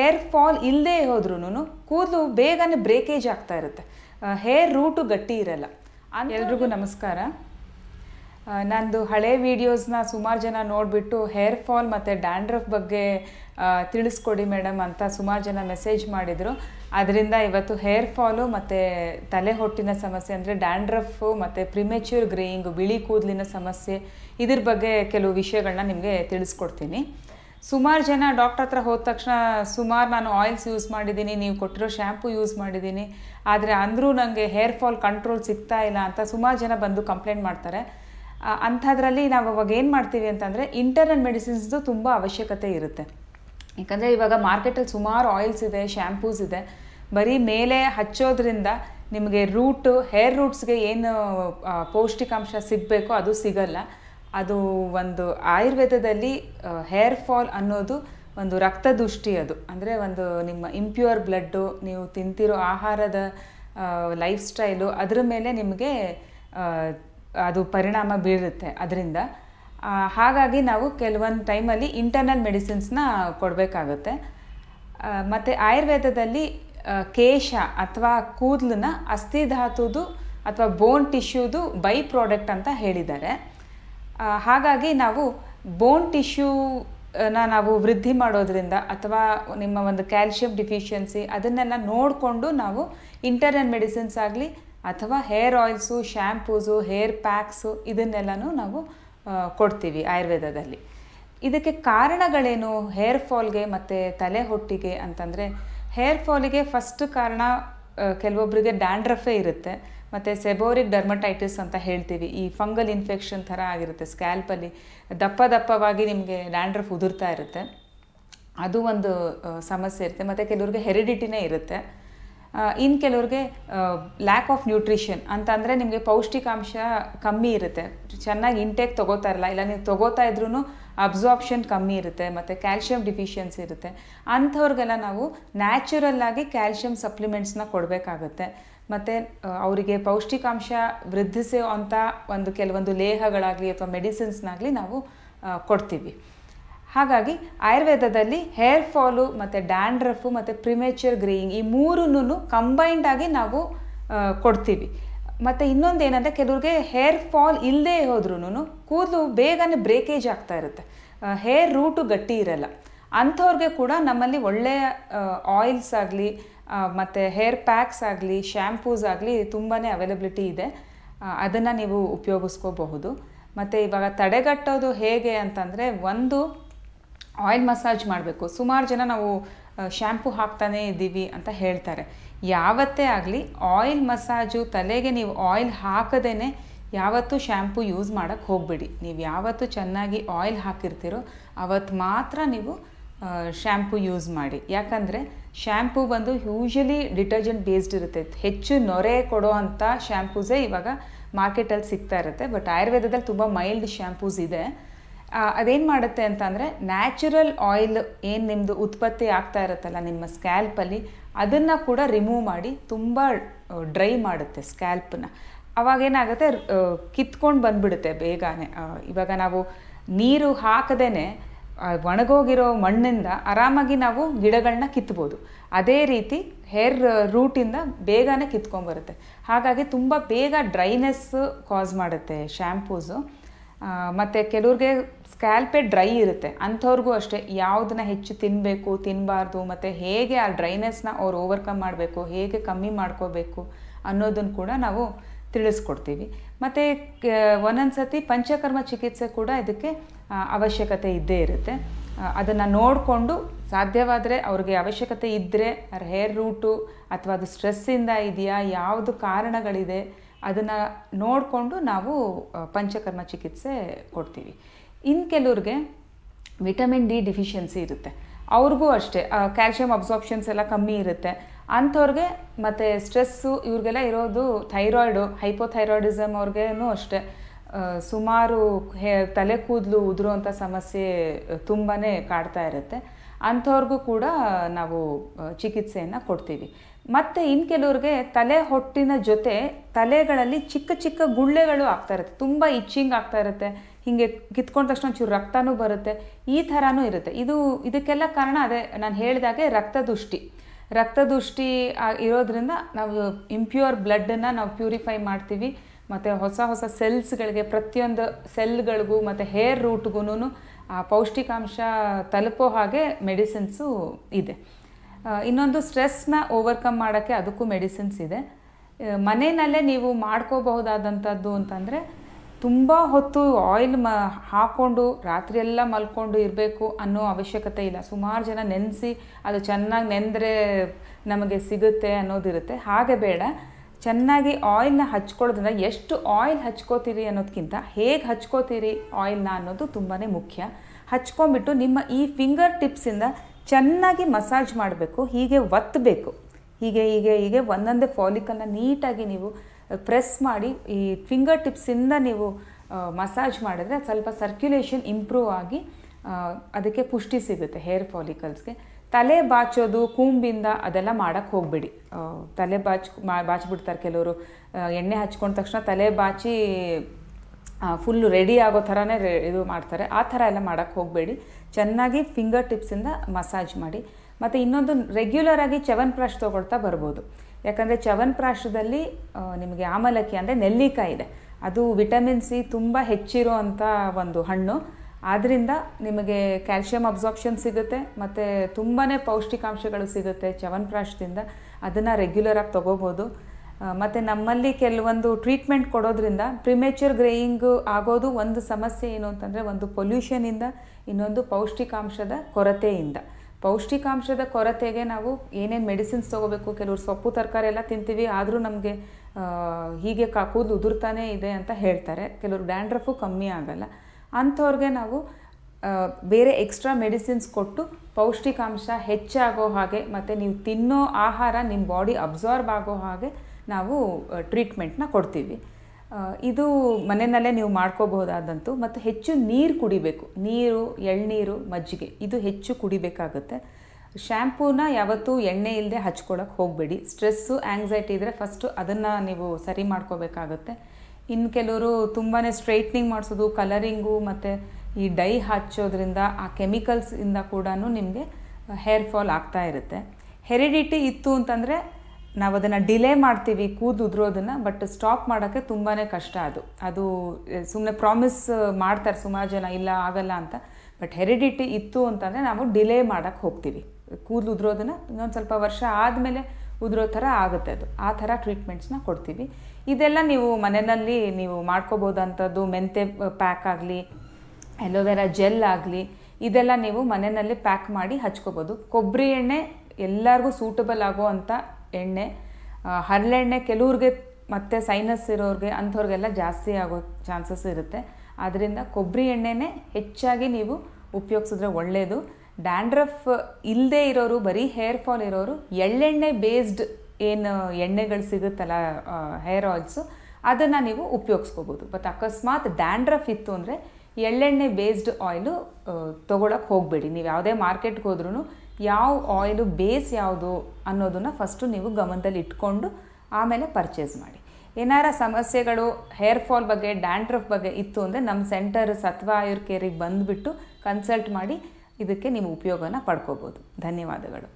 Hair fall ಇಲ್ಲದೆ ಹೋದ್ರೂ ಕೂದಲು ಬೇಗನೆ ಬ್ರೇಕೇಜ್ ಆಗ್ತಾ ಇರುತ್ತೆ. ಹೇರ್ ರೂಟು ಗಟ್ಟಿ ಇರಲ್ಲ. ಎಲ್ರಿಗೂ ನಮಸ್ಕಾರ. ನಂದು ಹಳೆ ವೀಡಿಯೋಸ್ನ ಸುಮಾರು ಜನ ನೋಡಿಬಿಟ್ಟು ಹೇರ್ ಫಾಲ್ ಮತ್ತು ಡ್ಯಾಂಡ್ರಫ್ ಬಗ್ಗೆ ತಿಳಿಸ್ಕೊಡಿ ಮೇಡಮ್ ಅಂತ ಸುಮಾರು ಜನ ಮೆಸೇಜ್ ಮಾಡಿದರು. ಅದರಿಂದ ಇವತ್ತು ಹೇರ್ ಫಾಲು ಮತ್ತು ತಲೆ ಹೊಟ್ಟಿನ ಸಮಸ್ಯೆ ಅಂದರೆ ಡ್ಯಾಂಡ್ರಫು ಮತ್ತು ಪ್ರಿಮೆಚ್ಯೂರ್ ಗ್ರೇಯಿಂಗು ಬಿಳಿ ಕೂದಲಿನ ಸಮಸ್ಯೆ ಇದ್ರ ಬಗ್ಗೆ ಕೆಲವು ವಿಷಯಗಳನ್ನ ನಿಮಗೆ ತಿಳಿಸ್ಕೊಡ್ತೀನಿ. ಸುಮಾರು ಜನ ಡಾಕ್ಟರ್ ಹತ್ರ ಹೋದ ತಕ್ಷಣ, ಸುಮಾರು ನಾನು ಆಯಿಲ್ಸ್ ಯೂಸ್ ಮಾಡಿದ್ದೀನಿ ನೀವು ಕೊಟ್ಟಿರೋ ಶ್ಯಾಂಪು ಯೂಸ್ ಮಾಡಿದ್ದೀನಿ ಆದರೆ ಅಂದರೂ ನನಗೆ ಹೇರ್ ಫಾಲ್ ಕಂಟ್ರೋಲ್ ಸಿಗ್ತಾ ಇಲ್ಲ ಅಂತ ಸುಮಾರು ಜನ ಬಂದು ಕಂಪ್ಲೇಂಟ್ ಮಾಡ್ತಾರೆ. ಅಂಥದ್ರಲ್ಲಿ ನಾವು ಅವಾಗ ಏನು ಮಾಡ್ತೀವಿ ಅಂತಂದರೆ ಇಂಟರ್ನಲ್ ಮೆಡಿಸಿನ್ಸ್ದು ತುಂಬ ಅವಶ್ಯಕತೆ ಇರುತ್ತೆ. ಯಾಕಂದರೆ ಇವಾಗ ಮಾರ್ಕೆಟಲ್ಲಿ ಸುಮಾರು ಆಯಿಲ್ಸ್ ಇದೆ ಶ್ಯಾಂಪೂಸ್ ಇದೆ, ಬರೀ ಮೇಲೆ ಹಚ್ಚೋದ್ರಿಂದ ನಿಮಗೆ ರೂಟು ಹೇರ್ ರೂಟ್ಸ್ಗೆ ಏನು ಪೌಷ್ಟಿಕಾಂಶ ಸಿಗಬೇಕೋ ಅದು ಸಿಗಲ್ಲ. ಅದು ಒಂದು ಆಯುರ್ವೇದದಲ್ಲಿ ಹೇರ್ ಫಾಲ್ ಅನ್ನೋದು ಒಂದು ರಕ್ತದುಷ್ಟಿ ಅದು. ಅಂದರೆ ಒಂದು ನಿಮ್ಮ ಇಂಪ್ಯೂರ್ ಬ್ಲಡ್ಡು ನೀವು ತಿಂತಿರೋ ಆಹಾರದ ಲೈಫ್ ಸ್ಟೈಲು ಅದರ ಮೇಲೆ ನಿಮಗೆ ಅದು ಪರಿಣಾಮ ಬೀರುತ್ತೆ ಅದರಿಂದ. ಹಾಗಾಗಿ ನಾವು ಕೆಲವೊಂದು ಟೈಮಲ್ಲಿ ಇಂಟರ್ನಲ್ ಮೆಡಿಸಿನ್ಸ್ನ ಕೊಡಬೇಕಾಗುತ್ತೆ. ಮತ್ತು ಆಯುರ್ವೇದದಲ್ಲಿ ಕೇಶ ಅಥವಾ ಕೂದಲನ್ನ ಅಸ್ಥಿಧಾತುದು ಅಥವಾ ಬೋನ್ ಟಿಶ್ಯೂದು ಬೈ ಪ್ರಾಡಕ್ಟ್ ಅಂತ ಹೇಳಿದ್ದಾರೆ. ಹಾಗಾಗಿ ನಾವು ಬೋನ್ ಟಿಶ್ಯೂನ ನಾವು ವೃದ್ಧಿ ಮಾಡೋದ್ರಿಂದ ಅಥವಾ ನಿಮ್ಮ ಒಂದು ಕ್ಯಾಲ್ಶಿಯಂ ಡಿಫಿಷಿಯನ್ಸಿ ಅದನ್ನೆಲ್ಲ ನೋಡಿಕೊಂಡು ನಾವು ಇಂಟರ್ನಲ್ ಮೆಡಿಸಿನ್ಸ್ ಆಗಲಿ ಅಥವಾ hair oils shampoos hair packs ಇದನ್ನೆಲ್ಲನೂ ನಾವು ಕೊಡ್ತೀವಿ ಆಯುರ್ವೇದದಲ್ಲಿ. ಇದಕ್ಕೆ ಕಾರಣಗಳೇನು? ಹೇರ್ ಫಾಲ್ಗೆ ಮತ್ತು ತಲೆ ಹೊಟ್ಟಿಗೆ ಅಂತಂದರೆ ಹೇರ್ ಫಾಲಿಗೆ ಫಸ್ಟ್ ಕಾರಣ ಕೆಲವೊಬ್ಬರಿಗೆ ಡ್ಯಾಂಡ್ರಫೇ ಇರುತ್ತೆ. ಮತ್ತು ಸೆಬೋರಿಕ್ ಡರ್ಮಟೈಟಿಸ್ ಅಂತ ಹೇಳ್ತೀವಿ. ಈ ಫಂಗಲ್ ಇನ್ಫೆಕ್ಷನ್ ಥರ ಆಗಿರುತ್ತೆ. ಸ್ಕ್ಯಾಲ್ಪಲ್ಲಿ ದಪ್ಪ ದಪ್ಪವಾಗಿ ನಿಮಗೆ ಡ್ಯಾಂಡ್ರಫ್ ಉದುರ್ತಾ ಇರುತ್ತೆ. ಅದು ಒಂದು ಸಮಸ್ಯೆ ಇರುತ್ತೆ. ಮತ್ತು ಕೆಲವ್ರಿಗೆ ಹೆರಿಡಿಟಿನೇ ಇರುತ್ತೆ. ಇನ್ನು ಕೆಲವ್ರಿಗೆ ಲ್ಯಾಕ್ ಆಫ್ ನ್ಯೂಟ್ರಿಷನ್ ಅಂತಂದರೆ ನಿಮಗೆ ಪೌಷ್ಟಿಕಾಂಶ ಕಮ್ಮಿ ಇರುತ್ತೆ. ಚೆನ್ನಾಗಿ ಇಂಟೇಕ್ ತೊಗೋತಾ ಇರಲ್ಲ. ಇಲ್ಲ, ನೀವು ತೊಗೋತಾ ಇದ್ರೂ ಅಬ್ಸಾರ್ಪ್ಷನ್ ಕಮ್ಮಿ ಇರುತ್ತೆ. ಮತ್ತು ಕ್ಯಾಲ್ಶಿಯಂ ಡಿಫಿಷಿಯನ್ಸಿ ಇರುತ್ತೆ. ಅಂಥವ್ರಿಗೆಲ್ಲ ನಾವು ನ್ಯಾಚುರಲ್ಲಾಗಿ ಕ್ಯಾಲ್ಶಿಯಂ ಸಪ್ಲಿಮೆಂಟ್ಸ್ನ ಕೊಡಬೇಕಾಗುತ್ತೆ. ಮತ್ತು ಅವರಿಗೆ ಪೌಷ್ಟಿಕಾಂಶ ವೃದ್ಧಿಸೋ ಅಂಥ ಒಂದು ಕೆಲವೊಂದು ಲೇಹಗಳಾಗಲಿ ಅಥವಾ ಮೆಡಿಸಿನ್ಸ್ನಾಗಲಿ ನಾವು ಕೊಡ್ತೀವಿ. ಹಾಗಾಗಿ ಆಯುರ್ವೇದದಲ್ಲಿ ಹೇರ್ ಫಾಲು ಮತ್ತು ಡ್ಯಾಂಡ್ರಫು ಮತ್ತು ಪ್ರಿಮೇಚರ್ ಗ್ರೇಯಿಂಗ್ ಈ ಮೂರನ್ನೂ ಕಂಬೈಂಡ್ ಆಗಿ ನಾವು ಕೊಡ್ತೀವಿ. ಮತ್ತು ಇನ್ನೊಂದು ಏನಂದರೆ ಕೆಲವ್ರಿಗೆ ಹೇರ್ ಫಾಲ್ ಇಲ್ಲದೆ ಹೋದ್ರೂ ಕೂದಲು ಬೇಗನೆ ಬ್ರೇಕೇಜ್ ಆಗ್ತಾ ಇರುತ್ತೆ. ಹೇರ್ ರೂಟು ಗಟ್ಟಿ ಇರಲ್ಲ. ಅಂಥವ್ರಿಗೆ ಕೂಡ ನಮ್ಮಲ್ಲಿ ಒಳ್ಳೆಯ ಆಯಿಲ್ಸ್ ಆಗಲಿ ಮತ್ತು ಹೇರ್ ಪ್ಯಾಕ್ಸ್ ಆಗಲಿ ಶ್ಯಾಂಪೂಸ್ ಆಗಲಿ ತುಂಬಾ ಅವೈಲಬಿಲಿಟಿ ಇದೆ. ಅದನ್ನು ನೀವು ಉಪಯೋಗಿಸ್ಕೋಬಹುದು. ಮತ್ತು ಇವಾಗ ತಡೆಗಟ್ಟೋದು ಹೇಗೆ ಅಂತಂದರೆ ಒಂದು ಆಯಿಲ್ ಮಸಾಜ್ ಮಾಡಬೇಕು. ಸುಮಾರು ಜನ ನಾವು ಶ್ಯಾಂಪು ಹಾಕ್ತಾನೇ ಇದ್ದೀವಿ ಅಂತ ಹೇಳ್ತಾರೆ. ಯಾವತ್ತೇ ಆಗಲಿ ಆಯಿಲ್ ಮಸಾಜು ತಲೆಗೆ ನೀವು ಆಯಿಲ್ ಹಾಕದೇ ಯಾವತ್ತೂ ಶ್ಯಾಂಪು ಯೂಸ್ ಮಾಡೋಕ್ಕೆ ಹೋಗಬೇಡಿ. ನೀವು ಯಾವತ್ತು ಚೆನ್ನಾಗಿ ಆಯಿಲ್ ಹಾಕಿರ್ತೀರೋ ಅವತ್ತು ಮಾತ್ರ ನೀವು ಶ್ಯಾಂಪು ಯೂಸ್ ಮಾಡಿ. ಯಾಕಂದರೆ ಶ್ಯಾಂಪು ಬಂದು ಯೂಶಲಿ ಡಿಟರ್ಜೆಂಟ್ ಬೇಸ್ಡ್ ಇರುತ್ತೆ. ಹೆಚ್ಚು ನೊರೆ ಕೊಡೋ ಅಂಥ ಶ್ಯಾಂಪೂಸೇ ಇವಾಗ ಮಾರ್ಕೆಟಲ್ಲಿ ಸಿಗ್ತಾ ಇರುತ್ತೆ. ಬಟ್ ಆಯುರ್ವೇದದಲ್ಲಿ ತುಂಬ ಮೈಲ್ಡ್ ಶ್ಯಾಂಪೂಸ್ ಇದೆ. ಅದೇನು ಮಾಡುತ್ತೆ ಅಂತಂದರೆ ನ್ಯಾಚುರಲ್ ಆಯಿಲ್ ಏನು ನಿಮ್ಮದು ಉತ್ಪತ್ತಿ ಆಗ್ತಾ ಇರುತ್ತಲ್ಲ ನಿಮ್ಮ ಸ್ಕ್ಯಾಲ್ಪಲ್ಲಿ ಅದನ್ನು ಕೂಡ ರಿಮೂವ್ ಮಾಡಿ ತುಂಬ ಡ್ರೈ ಮಾಡುತ್ತೆ ಸ್ಕ್ಯಾಲ್ಪನ್ನ ಅವಾಗೇನಾಗುತ್ತೆ ಕಿತ್ಕೊಂಡು ಬಂದ್ಬಿಡುತ್ತೆ ಬೇಗನೆ. ಇವಾಗ ನಾವು ನೀರು ಹಾಕದೇ ಒಣಗೋಗಿರೋ ಮಣ್ಣಿಂದ ಆರಾಮಾಗಿ ನಾವು ಗಿಡಗಳನ್ನ ಕಿತ್ಬೋದು. ಅದೇ ರೀತಿ ಹೇರ್ ರೂಟಿಂದ ಬೇಗನೆ ಕಿತ್ಕೊಂಡ್ಬರುತ್ತೆ ಹಾಗಾಗಿ ತುಂಬ ಬೇಗ ಡ್ರೈನೆಸ್ ಕಾಸ್ ಮಾಡುತ್ತೆ ಶ್ಯಾಂಪೂಸು ಮತ್ತು ಕೆಲವ್ರಿಗೆ ಸ್ಕ್ಯಾಲ್ಪೆ ಡ್ರೈ ಇರುತ್ತೆ. ಅಂಥವ್ರಿಗೂ ಅಷ್ಟೇ, ಯಾವುದನ್ನ ಹೆಚ್ಚು ತಿನ್ನಬೇಕು ತಿನ್ನಬಾರ್ದು ಮತ್ತು ಹೇಗೆ ಆ ಡ್ರೈನೆಸ್ನ ಅವ್ರು ಓವರ್ಕಮ್ ಮಾಡಬೇಕು, ಹೇಗೆ ಕಮ್ಮಿ ಮಾಡ್ಕೋಬೇಕು ಅನ್ನೋದನ್ನು ಕೂಡ ನಾವು ತಿಳಿಸ್ಕೊಡ್ತೀವಿ. ಮತ್ತು ಒಂದೊಂದು ಸತಿ ಪಂಚಕರ್ಮ ಚಿಕಿತ್ಸೆ ಕೂಡ ಇದಕ್ಕೆ ಅವಶ್ಯಕತೆ ಇದ್ದೇ ಇರುತ್ತೆ. ಅದನ್ನು ನೋಡಿಕೊಂಡು ಸಾಧ್ಯವಾದರೆ ಅವ್ರಿಗೆ ಅವಶ್ಯಕತೆ ಇದ್ದರೆ ಅವ್ರ ಹೇರ್ ರೂಟು ಅಥವಾ ಅದು ಸ್ಟ್ರೆಸ್ಸಿಂದ ಇದೆಯಾ, ಯಾವುದು ಕಾರಣಗಳಿದೆ, ಅದನ್ನು ನೋಡಿಕೊಂಡು ನಾವು ಪಂಚಕರ್ಮ ಚಿಕಿತ್ಸೆ ಕೊಡ್ತೀವಿ. ಇನ್ನು ಕೆಲವ್ರಿಗೆ ವಿಟಮಿನ್ ಡಿ ಡಿಫಿಷಿಯನ್ಸಿ ಇರುತ್ತೆ. ಅವ್ರಿಗೂ ಅಷ್ಟೇ ಕ್ಯಾಲ್ಶಿಯಂ ಅಬ್ಸಾರ್ಪ್ಷನ್ಸ್ ಎಲ್ಲ ಕಮ್ಮಿ ಇರುತ್ತೆ. ಅಂಥವ್ರಿಗೆ ಮತ್ತು ಸ್ಟ್ರೆಸ್ಸು ಇವ್ರಿಗೆಲ್ಲ ಇರೋದು ಥೈರಾಯ್ಡು, ಹೈಪೋಥೈರಾಯ್ಡಿಸಮ್ ಅವ್ರಿಗೇನು ಅಷ್ಟೇ. ಸುಮಾರು ಹೇ ತಲೆ ಕೂದಲು ಉದುರುವಂಥ ಸಮಸ್ಯೆ ತುಂಬಾ ಕಾಡ್ತಾ ಇರುತ್ತೆ. ಅಂಥವ್ರಿಗೂ ಕೂಡ ನಾವು ಚಿಕಿತ್ಸೆಯನ್ನು ಕೊಡ್ತೀವಿ. ಮತ್ತು ಇನ್ನು ಕೆಲವ್ರಿಗೆ ತಲೆ ಹೊಟ್ಟಿನ ಜೊತೆ ತಲೆಗಳಲ್ಲಿ ಚಿಕ್ಕ ಚಿಕ್ಕ ಗುಳ್ಳೆಗಳು ಆಗ್ತಾ ಇರುತ್ತೆ. ತುಂಬ ಇಚ್ಚಿಂಗ್ ಆಗ್ತಾ ಇರುತ್ತೆ. ಹೀಗೆ ಕಿತ್ಕೊಂಡ ತಕ್ಷಣ ಒಂಚೂರು ರಕ್ತನೂ ಬರುತ್ತೆ. ಈ ಥರನೂ ಇರುತ್ತೆ. ಇದು, ಇದಕ್ಕೆಲ್ಲ ಕಾರಣ ಅದೇ, ನಾನು ಹೇಳಿದಾಗೆ ರಕ್ತದುಷ್ಟಿ. ರಕ್ತದುಷ್ಟಿ ಇರೋದ್ರಿಂದ ನಾವು ಇಂಪ್ಯೂರ್ ಬ್ಲಡ್ಡನ್ನು ನಾವು ಪ್ಯೂರಿಫೈ ಮಾಡ್ತೀವಿ. ಮತ್ತು ಹೊಸ ಹೊಸ ಸೆಲ್ಸ್ಗಳಿಗೆ ಪ್ರತಿಯೊಂದು ಸೆಲ್ಗಳಿಗೂ ಮತ್ತು ಹೇರ್ ರೂಟ್ಗೂ ಆ ಪೌಷ್ಟಿಕಾಂಶ ತಲುಪೋ ಹಾಗೆ ಮೆಡಿಸಿನ್ಸು ಇದೆ. ಇನ್ನೊಂದು ಸ್ಟ್ರೆಸ್ನ ಓವರ್ಕಮ್ ಮಾಡೋಕ್ಕೆ ಅದಕ್ಕೂ ಮೆಡಿಸಿನ್ಸ್ ಇದೆ. ಮನೆಯಲ್ಲೇ ನೀವು ಮಾಡ್ಕೋಬಹುದಾದಂಥದ್ದು ಅಂತಂದರೆ ತುಂಬ ಹೊತ್ತು ಆಯಿಲ್ ಮ ಹಾಕ್ಕೊಂಡು ರಾತ್ರಿ ಎಲ್ಲ ಮಲ್ಕೊಂಡು ಇರಬೇಕು ಅನ್ನೋ ಅವಶ್ಯಕತೆ ಇಲ್ಲ. ಸುಮಾರು ಜನ ನೆನೆಸಿ ಅದು ಚೆನ್ನಾಗಿ ನೆಂದರೆ ನಮಗೆ ಸಿಗುತ್ತೆ ಅನ್ನೋದಿರುತ್ತೆ. ಹಾಗೆ ಬೇಡ. ಚೆನ್ನಾಗಿ ಆಯಿಲ್ನ ಹಚ್ಕೊಳ್ಳೋದ್ರಿಂದ ಎಷ್ಟು ಆಯಿಲ್ ಹಚ್ಕೋತೀರಿ ಅನ್ನೋದಕ್ಕಿಂತ ಹೇಗೆ ಹಚ್ಕೋತೀರಿ ಆಯಿಲ್ನ ಅನ್ನೋದು ತುಂಬಾ ಮುಖ್ಯ. ಹಚ್ಕೊಂಡ್ಬಿಟ್ಟು ನಿಮ್ಮ ಈ ಫಿಂಗರ್ ಟಿಪ್ಸಿಂದ ಚೆನ್ನಾಗಿ ಮಸಾಜ್ ಮಾಡಬೇಕು. ಹೀಗೆ ಒತ್ತಬೇಕು ಹೀಗೆ ಹೀಗೆ ಹೀಗೆ ಒಂದೊಂದೇ ಫಾಲಿಕನ್ನು ನೀಟಾಗಿ ನೀವು ಪ್ರೆಸ್ ಮಾಡಿ, ಈ ಫಿಂಗರ್ ಟಿಪ್ಸಿಂದ ನೀವು ಮಸಾಜ್ ಮಾಡಿದ್ರೆ ಸ್ವಲ್ಪ ಸರ್ಕ್ಯುಲೇಷನ್ ಇಂಪ್ರೂವ್ ಆಗಿ ಅದಕ್ಕೆ ಪುಷ್ಟಿ ಸಿಗುತ್ತೆ ಹೇರ್ ಫಾಲಿಕಲ್ಸ್ಗೆ ತಲೆ ಬಾಚೋದು, ಕೂಂಬಿಂದ ಅದೆಲ್ಲ ಮಾಡೋಕ್ಕೆ ಹೋಗಬೇಡಿ. ತಲೆ ಬಾಚ್, ಮಾ, ಬಾಚ್ಬಿಡ್ತಾರೆ ಕೆಲವರು. ಎಣ್ಣೆ ಹಚ್ಕೊಂಡ ತಕ್ಷಣ ತಲೆ ಬಾಚಿ ಫುಲ್ಲು ರೆಡಿ ಆಗೋ ಥರನೇ ರೆ, ಇದು ಮಾಡ್ತಾರೆ. ಆ ಥರ ಎಲ್ಲ ಮಾಡೋಕ್ಕೆ ಹೋಗಬೇಡಿ. ಚೆನ್ನಾಗಿ ಫಿಂಗರ್ ಟಿಪ್ಸಿಂದ ಮಸಾಜ್ ಮಾಡಿ. ಮತ್ತು ಇನ್ನೊಂದು ರೆಗ್ಯುಲರಾಗಿ ಚ್ಯವನ್ಪ್ರಾಶ್ ತೊಗೊಳ್ತಾ ಬರ್ಬೋದು. ಯಾಕಂದರೆ ಚ್ಯವನ್ಪ್ರಾಶದಲ್ಲಿ ನಿಮಗೆ ಆಮಲಕ್ಕಿ ಅಂದರೆ ನೆಲ್ಲಿಕಾಯಿ ಇದೆ. ಅದು ವಿಟಮಿನ್ ಸಿ ತುಂಬ ಹೆಚ್ಚಿರೋ ಅಂಥ ಒಂದು ಹಣ್ಣು. ಆದ್ದರಿಂದ ನಿಮಗೆ ಕ್ಯಾಲ್ಶಿಯಂ ಅಬ್ಸಾರ್ಪ್ಷನ್ ಸಿಗುತ್ತೆ, ಮತ್ತು ತುಂಬಾ ಪೌಷ್ಟಿಕಾಂಶಗಳು ಸಿಗುತ್ತೆ ಚ್ಯವನ್ಪ್ರಾಶದಿಂದ. ಅದನ್ನು ರೆಗ್ಯುಲರಾಗಿ ತೊಗೋಬೋದು. ಮತ್ತು ನಮ್ಮಲ್ಲಿ ಕೆಲವೊಂದು ಟ್ರೀಟ್ಮೆಂಟ್ ಕೊಡೋದ್ರಿಂದ ಪ್ರಿಮೇಚರ್ ಗ್ರೇಯಿಂಗ್ ಆಗೋದು ಒಂದು ಸಮಸ್ಯೆ ಏನು ಅಂತಂದರೆ ಒಂದು ಪೊಲ್ಯೂಷನಿಂದ ಇನ್ನೊಂದು ಪೌಷ್ಟಿಕಾಂಶದ ಕೊರತೆಯಿಂದ. ಪೌಷ್ಟಿಕಾಂಶದ ಕೊರತೆಗೆ ನಾವು ಏನೇನು ಮೆಡಿಸಿನ್ಸ್ ತೊಗೋಬೇಕು, ಕೆಲವರು ಸೊಪ್ಪು, ತರಕಾರಿ ಎಲ್ಲ ತಿಂತೀವಿ, ಆದರೂ ನಮಗೆ ಹೀಗೆ ಕಾ, ಕೂದಲು ಉದುರ್ತಾನೇ ಇದೆ ಅಂತ ಹೇಳ್ತಾರೆ. ಕೆಲವರು ಡ್ಯಾಂಡ್ರಫು ಕಮ್ಮಿ ಆಗಲ್ಲ. ಅಂಥವ್ರಿಗೆ ನಾವು ಬೇರೆ ಎಕ್ಸ್ಟ್ರಾ ಮೆಡಿಸಿನ್ಸ್ ಕೊಟ್ಟು ಪೌಷ್ಟಿಕಾಂಶ ಹೆಚ್ಚಾಗೋ ಹಾಗೆ, ಮತ್ತು ನೀವು ತಿನ್ನೋ ಆಹಾರ ನಿಮ್ಮ ಬಾಡಿ ಅಬ್ಸಾರ್ಬ್ ಆಗೋ ಹಾಗೆ ನಾವು ಟ್ರೀಟ್ಮೆಂಟ್ನ ಕೊಡ್ತೀವಿ. ಇದು ಮನೆಯಲ್ಲೇ ನೀವು ಮಾಡ್ಕೋಬಹುದಾದಂತು, ಮತ್ತು ಹೆಚ್ಚು ನೀರು ಕುಡಿಬೇಕು. ನೀರು, ಎಳ್ನೀರು, ಮಜ್ಜಿಗೆ, ಇದು ಹೆಚ್ಚು ಕುಡಿಬೇಕಾಗುತ್ತೆ. ಶ್ಯಾಂಪೂನ ಯಾವತ್ತೂ ಎಣ್ಣೆ ಇಲ್ಲದೆ ಹಚ್ಕೊಳಕ್ಕೆ ಹೋಗಬೇಡಿ. ಸ್ಟ್ರೆಸ್ಸು ಆ್ಯಂಗ್ಸೈಟಿ ಇದ್ದರೆ ಫಸ್ಟು ಅದನ್ನು ನೀವು ಸರಿ ಮಾಡ್ಕೋಬೇಕಾಗುತ್ತೆ. ಇನ್ನು ಕೆಲವರು ತುಂಬಾ ಸ್ಟ್ರೈಟ್ನಿಂಗ್ ಮಾಡಿಸೋದು ಕಲರಿಂಗು ಮತ್ತು ಈ ಡೈ ಹಚ್ಚೋದ್ರಿಂದ, ಆ ಕೆಮಿಕಲ್ಸಿಂದ ಕೂಡ ನಿಮಗೆ ಹೇರ್ ಫಾಲ್ ಆಗ್ತಾ ಇರುತ್ತೆ. ಹೆರಿಡಿಟಿ ಇತ್ತು ಅಂತಂದರೆ ನಾವು ಅದನ್ನು ಡಿಲೇ ಮಾಡ್ತೀವಿ, ಕೂದಲು ಉದುರೋದನ್ನು ಬಟ್ ಸ್ಟಾಪ್ ಮಾಡೋಕ್ಕೆ ತುಂಬಾ ಕಷ್ಟ ಅದು. ಅದು ಸುಮ್ಮನೆ ಪ್ರಾಮಿಸ್ ಮಾಡ್ತಾರೆ, ಸುಮಾರು ಜನ ಇಲ್ಲ, ಆಗಲ್ಲ ಅಂತ. ಬಟ್ ಹೆರಿಡಿಟಿ ಇತ್ತು ಅಂತಂದರೆ ನಾವು ಡಿಲೇ ಮಾಡೋಕ್ಕೆ ಹೋಗ್ತೀವಿ. ಕೂದಲು ಉದುರೋದನ್ನು ಇನ್ನೊಂದು ಸ್ವಲ್ಪ ವರ್ಷ ಆದಮೇಲೆ ಉದುರೋ ಥರ ಆಗುತ್ತೆ ಅದು. ಆ ಥರ ಟ್ರೀಟ್ಮೆಂಟ್ಸ್ನ ಕೊಡ್ತೀವಿ. ಇದೆಲ್ಲ ನೀವು ಮನೆಯಲ್ಲಿ ನೀವು ಮಾಡ್ಕೋಬೋದಂಥದ್ದು, ಮೆಂತೆ ಪ್ಯಾಕ್ ಆಗಲಿ ಅಲೋವೆರಾ ಜೆಲ್ ಆಗಲಿ, ಇದೆಲ್ಲ ನೀವು ಮನೆಯಲ್ಲಿ ಪ್ಯಾಕ್ ಮಾಡಿ ಹಚ್ಕೋಬೋದು. ಕೊಬ್ಬರಿ ಎಣ್ಣೆ ಎಲ್ಲರಿಗೂ ಸೂಟಬಲ್ ಆಗೋ ಅಂಥ ಎಣ್ಣೆ ಹರಳೆಣ್ಣೆ ಕೆಲವ್ರಿಗೆ ಮತ್ತು ಸೈನಸ್ ಇರೋರಿಗೆ ಅಂಥವ್ರಿಗೆಲ್ಲ ಜಾಸ್ತಿ ಆಗೋ ಚಾನ್ಸಸ್ ಇರುತ್ತೆ. ಆದ್ದರಿಂದ ಕೊಬ್ಬರಿ ಎಣ್ಣೆನೇ ಹೆಚ್ಚಾಗಿ ನೀವು ಉಪಯೋಗಿಸಿದ್ರೆ ಒಳ್ಳೆಯದು ಡ್ಯಾಂಡ್ರಫ್ ಇಲ್ಲದೆ ಇರೋರು, ಬರೀ ಹೇರ್ ಫಾಲ್ ಇರೋರು, ಎಳ್ಳೆಣ್ಣೆ ಬೇಸ್ಡ್ ಏನು ಎಣ್ಣೆಗಳು ಸಿಗುತ್ತಲ್ಲ ಹೇರ್ ಆಯಿಲ್ಸು ಅದನ್ನು ನೀವು ಉಪಯೋಗಿಸ್ಕೋಬೋದು. ಬಟ್ ಅಕಸ್ಮಾತ್ ಡ್ಯಾಂಡ್ರಫ್ ಇತ್ತು ಅಂದರೆ ಎಳ್ಳೆಣ್ಣೆ ಬೇಸ್ಡ್ ಆಯಿಲು ತೊಗೊಳಕ್ಕೆ ಹೋಗಬೇಡಿ. ನೀವು ಯಾವುದೇ ಮಾರ್ಕೆಟ್ಗೆ ಹೋದ್ರೂ ಯಾವ ಆಯಿಲು ಬೇಸ್ ಯಾವುದು ಅನ್ನೋದನ್ನು ಫಸ್ಟು ನೀವು ಗಮನದಲ್ಲಿ ಇಟ್ಕೊಂಡು ಆಮೇಲೆ ಪರ್ಚೇಸ್ ಮಾಡಿ. ಏನಾರ ಸಮಸ್ಯೆಗಳು ಹೇರ್ ಫಾಲ್ ಬಗ್ಗೆ ಡ್ಯಾಂಡ್ರಫ್ ಬಗ್ಗೆ ಇತ್ತು ಅಂದರೆ ನಮ್ಮ ಸೆಂಟರ್ ಸತ್ವ ಆಯುರ್ ಕೇರಿಗೆ ಬಂದುಬಿಟ್ಟು ಕನ್ಸಲ್ಟ್ ಮಾಡಿ ಇದಕ್ಕೆ ನೀವು ಉಪಯೋಗನ ಪಡ್ಕೋಬೋದು. ಧನ್ಯವಾದಗಳು.